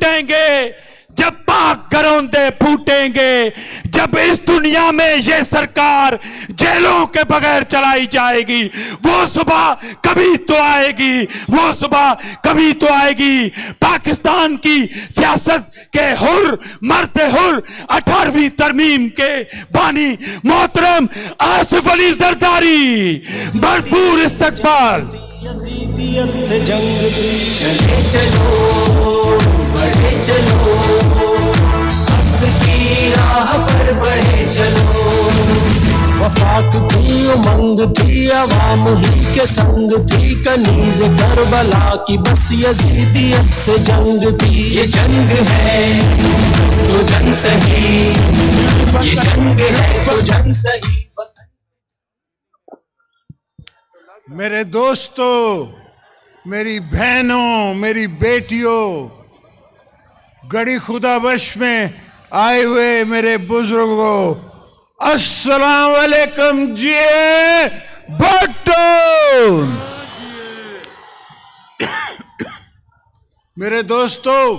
टूटेंगे जब पाक गरौंदे फूटेंगे, जब इस दुनिया में ये सरकार जेलों के बगैर चलाई जाएगी, वो सुबह कभी तो आएगी, वो सुबह कभी तो आएगी। पाकिस्तान की सियासत के हुर मरते हुर, अठारहवीं तरमीम के बानी मोहतरम आसिफ अली जरदारी, भरपूर इस्तकबाल। से जंग चले चलो। चलो, हक की राह पर बढ़े चलो। वफाक थी उमंग थी ही के संग थी। कनीज की बस यजीदियत से जंग थी। ये जंग है तो जंग सही। ये जंग है तो जंग सही। मेरे दोस्तों, मेरी बहनों, मेरी बेटियों गड़ी खुदाबश में आए हुए मेरे बुज़ुर्गों अस्सलाम वालेकुम जी भट्टो मेरे दोस्तों,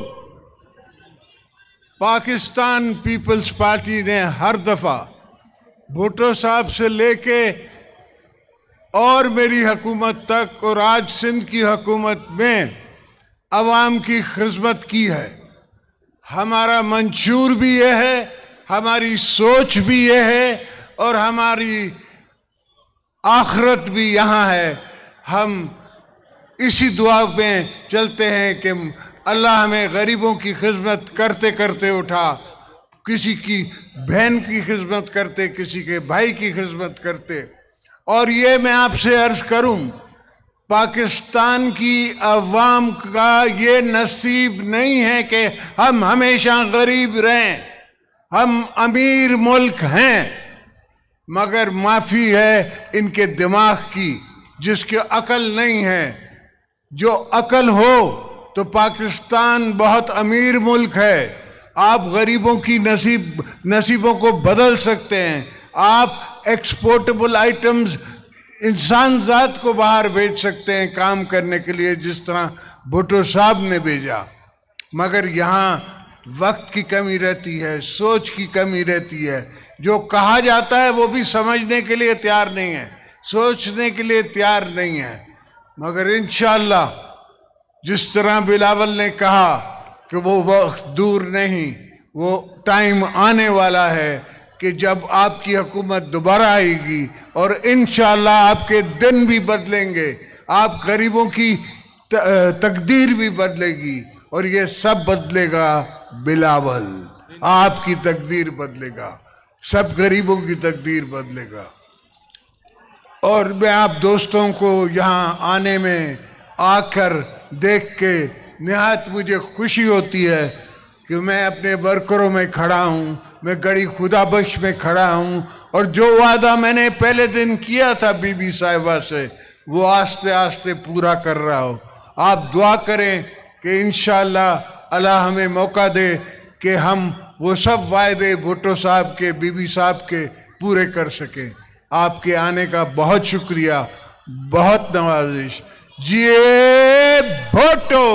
पाकिस्तान पीपल्स पार्टी ने हर दफ़ा भुट्टो साहब से लेके और मेरी हुकूमत तक और आज सिंध की हुकूमत में अवाम की खिदमत की है। हमारा मंशूर भी यह है, हमारी सोच भी यह है और हमारी आखरत भी यहाँ है। हम इसी दुआ में चलते हैं कि अल्लाह हमें गरीबों की खिदमत करते करते उठा, किसी की बहन की खिदमत करते, किसी के भाई की खिदमत करते। और ये मैं आपसे अर्ज़ करूँ पाकिस्तान की अवाम का ये नसीब नहीं है कि हम हमेशा गरीब रहें, हम अमीर मुल्क हैं, मगर माफ़ी है इनके दिमाग की, जिसके अकल नहीं है। जो अकल हो तो पाकिस्तान बहुत अमीर मुल्क है। आप गरीबों की नसीब, नसीबों को बदल सकते हैं। आप एक्सपोर्टेबल आइटम्स इंसान ज़ात को बाहर भेज सकते हैं काम करने के लिए, जिस तरह भुट्टो साहब ने भेजा। मगर यहाँ वक्त की कमी रहती है, सोच की कमी रहती है। जो कहा जाता है, वो भी समझने के लिए तैयार नहीं है। सोचने के लिए तैयार नहीं है। मगर इन जिस तरह बिलावल ने कहा कि वो वक्त दूर नहीं, वो टाइम आने वाला है। कि जब आपकी हुकूमत दोबारा आएगी और इन आपके दिन भी बदलेंगे, आप गरीबों की तकदीर भी बदलेगी और ये सब बदलेगा बिलावल। आपकी तकदीर बदलेगा, सब गरीबों की तकदीर बदलेगा। और मैं आप दोस्तों को यहाँ आने में आकर देख के नहायत मुझे खुशी होती है कि मैं अपने वर्करों में खड़ा हूँ, मैं गड़ी खुदा बख्श में खड़ा हूँ और जो वादा मैंने पहले दिन किया था बीबी साहिबा से, वो आस्ते आस्ते पूरा कर रहा हो। आप दुआ करें कि इन अल्लाह हमें मौका दे कि हम वो सब वायदे भुट्टो साहब के, बीबी साहब के पूरे कर सकें। आपके आने का बहुत शुक्रिया, बहुत नवाजिश। जिए भुट्टो!